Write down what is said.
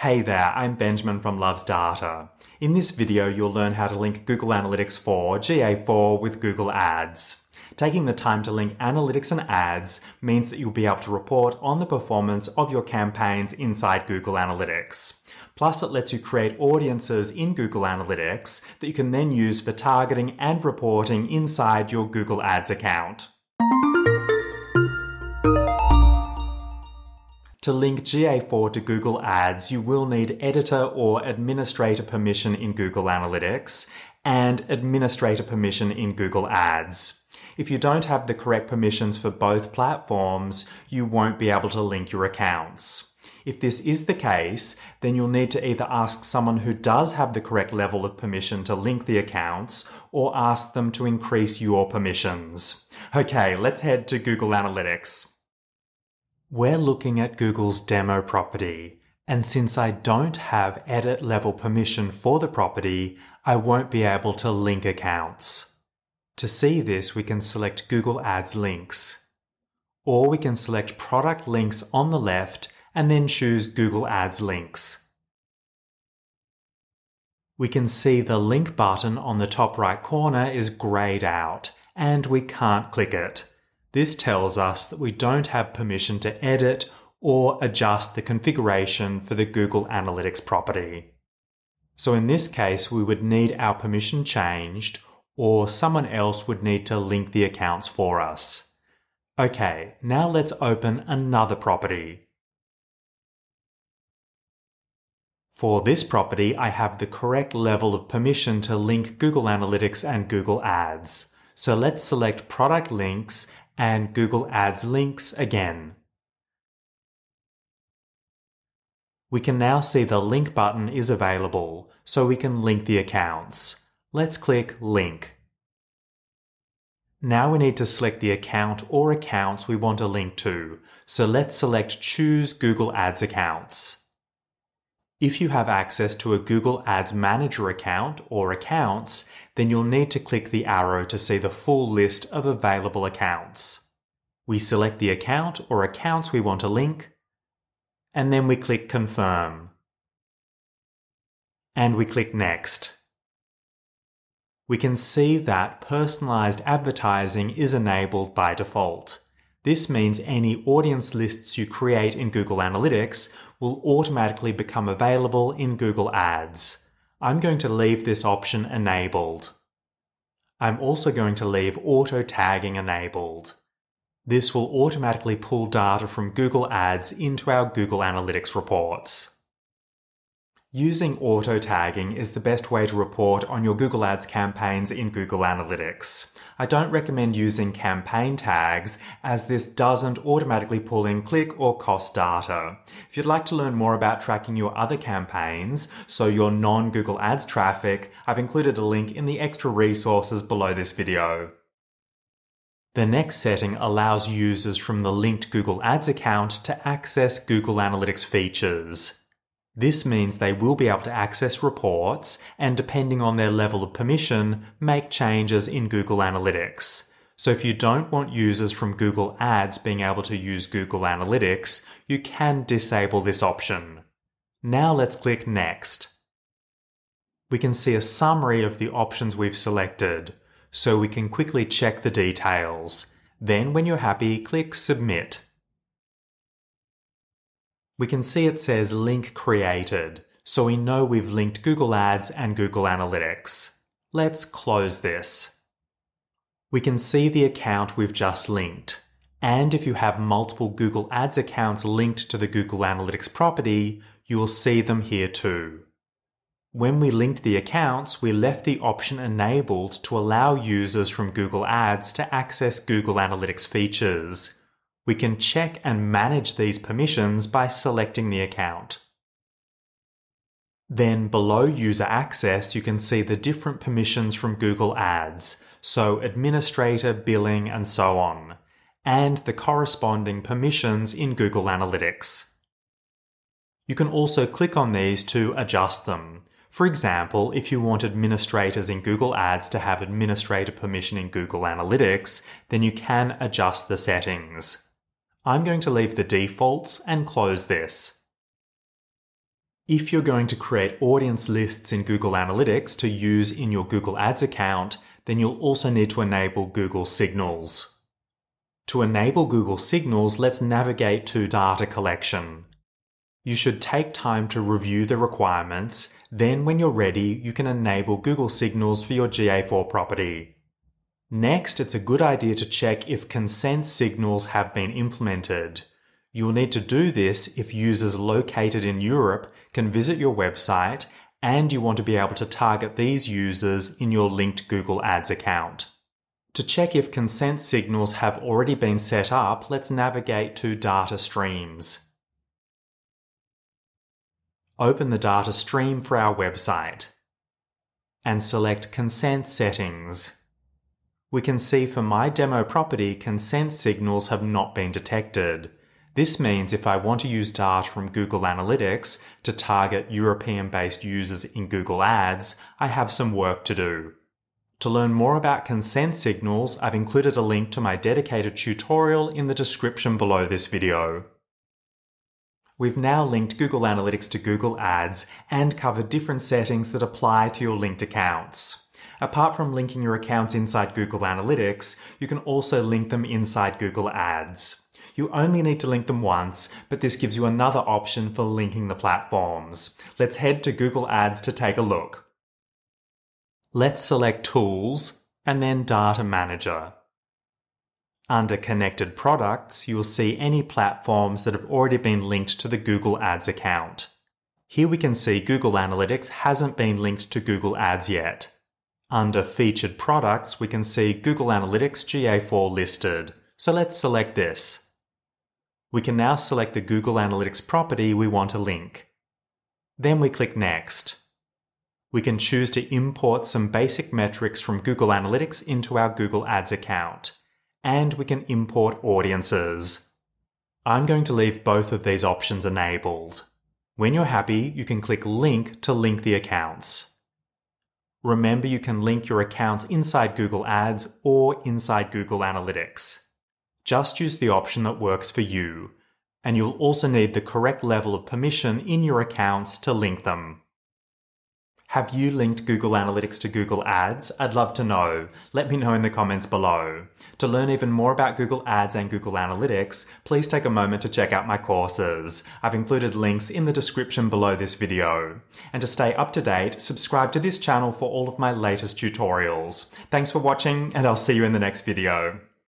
Hey there, I'm Benjamin from Loves Data. In this video, you'll learn how to link Google Analytics 4 GA4 with Google Ads. Taking the time to link analytics and ads means that you'll be able to report on the performance of your campaigns inside Google Analytics. Plus, it lets you create audiences in Google Analytics that you can then use for targeting and reporting inside your Google Ads account. To link GA4 to Google Ads, you will need editor or administrator permission in Google Analytics and administrator permission in Google Ads. If you don't have the correct permissions for both platforms, you won't be able to link your accounts. If this is the case, then you'll need to either ask someone who does have the correct level of permission to link the accounts or ask them to increase your permissions. Okay, let's head to Google Analytics. We're looking at Google's demo property, and since I don't have edit level permission for the property, I won't be able to link accounts. To see this, we can select Google Ads links. Or we can select product links on the left and then choose Google Ads links. We can see the link button on the top right corner is grayed out and we can't click it. This tells us that we don't have permission to edit or adjust the configuration for the Google Analytics property. So in this case, we would need our permission changed or someone else would need to link the accounts for us. Okay, now let's open another property. For this property, I have the correct level of permission to link Google Analytics and Google Ads. So let's select product links and Google Ads links again. We can now see the link button is available, so we can link the accounts. Let's click Link. Now we need to select the account or accounts we want to link to, so let's select Choose Google Ads Accounts. If you have access to a Google Ads Manager account or accounts, then you'll need to click the arrow to see the full list of available accounts. We select the account or accounts we want to link, and then we click Confirm. And we click Next. We can see that personalized advertising is enabled by default. This means any audience lists you create in Google Analytics will automatically become available in Google Ads. I'm going to leave this option enabled. I'm also going to leave auto tagging enabled. This will automatically pull data from Google Ads into our Google Analytics reports. Using auto tagging is the best way to report on your Google Ads campaigns in Google Analytics. I don't recommend using campaign tags as this doesn't automatically pull in click or cost data. If you'd like to learn more about tracking your other campaigns, so your non-Google Ads traffic, I've included a link in the extra resources below this video. The next setting allows users from the linked Google Ads account to access Google Analytics features. This means they will be able to access reports and, depending on their level of permission, make changes in Google Analytics. So, if you don't want users from Google Ads being able to use Google Analytics, you can disable this option. Now let's click Next. We can see a summary of the options we've selected, so we can quickly check the details. Then, when you're happy, click Submit we can see it says link created, so we know we've linked Google Ads and Google Analytics. Let's close this. We can see the account we've just linked. And if you have multiple Google Ads accounts linked to the Google Analytics property, you will see them here too. When we linked the accounts, we left the option enabled to allow users from Google Ads to access Google Analytics features. We can check and manage these permissions by selecting the account. Then below user access, you can see the different permissions from Google Ads, so administrator, billing, and so on, and the corresponding permissions in Google Analytics. You can also click on these to adjust them. For example, if you want administrators in Google Ads to have administrator permission in Google Analytics, then you can adjust the settings. I'm going to leave the defaults and close this. If you're going to create audience lists in Google Analytics to use in your Google Ads account, then you'll also need to enable Google Signals. To enable Google Signals, let's navigate to Data Collection. You should take time to review the requirements, then when you're ready, you can enable Google Signals for your GA4 property. Next, it's a good idea to check if consent signals have been implemented. You will need to do this if users located in Europe can visit your website and you want to be able to target these users in your linked Google Ads account. To check if consent signals have already been set up, let's navigate to Data Streams. Open the data stream for our website and select Consent Settings. We can see for my demo property, consent signals have not been detected. This means if I want to use data from Google Analytics to target European based users in Google Ads, I have some work to do. To learn more about consent signals, I've included a link to my dedicated tutorial in the description below this video. We've now linked Google Analytics to Google Ads and covered different settings that apply to your linked accounts. Apart from linking your accounts inside Google Analytics, you can also link them inside Google Ads. You only need to link them once, but this gives you another option for linking the platforms. Let's head to Google Ads to take a look. Let's select Tools and then Data Manager. Under Connected Products, you'll see any platforms that have already been linked to the Google Ads account. Here we can see Google Analytics hasn't been linked to Google Ads yet. Under Featured Products, we can see Google Analytics GA4 listed. So let's select this. We can now select the Google Analytics property we want to link. Then we click Next. We can choose to import some basic metrics from Google Analytics into our Google Ads account. And we can import audiences. I'm going to leave both of these options enabled. When you're happy, you can click Link to link the accounts. Remember you can link your accounts inside Google Ads or inside Google Analytics. Just use the option that works for you, and you'll also need the correct level of permission in your accounts to link them. Have you linked Google Analytics to Google Ads? I'd love to know. Let me know in the comments below. To learn even more about Google Ads and Google Analytics, please take a moment to check out my courses. I've included links in the description below this video. And to stay up to date, subscribe to this channel for all of my latest tutorials. Thanks for watching, and I'll see you in the next video.